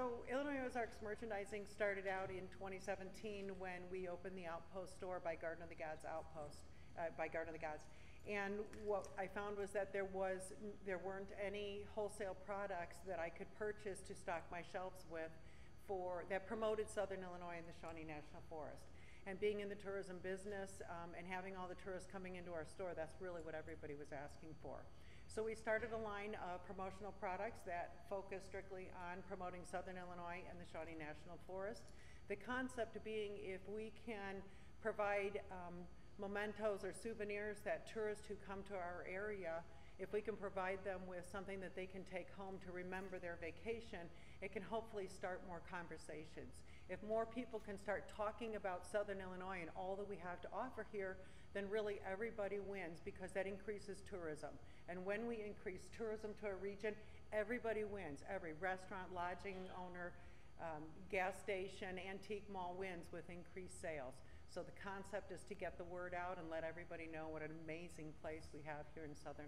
So Illinois Ozarks Merchandising started out in 2017 when we opened the Outpost store by Garden of the Gods Outpost, uh, by Garden of the Gods. And what I found was that there was, there weren't any wholesale products that I could purchase to stock my shelves with for, that promoted Southern Illinois and the Shawnee National Forest. And being in the tourism business um, and having all the tourists coming into our store, that's really what everybody was asking for. So we started a line of promotional products that focus strictly on promoting Southern Illinois and the Shawnee National Forest. The concept being if we can provide um, mementos or souvenirs that tourists who come to our area, if we can provide them with something that they can take home to remember their vacation, it can hopefully start more conversations. If more people can start talking about Southern Illinois and all that we have to offer here, then really everybody wins because that increases tourism. And when we increase tourism to a region, everybody wins. Every restaurant, lodging owner, um, gas station, antique mall wins with increased sales. So the concept is to get the word out and let everybody know what an amazing place we have here in Southern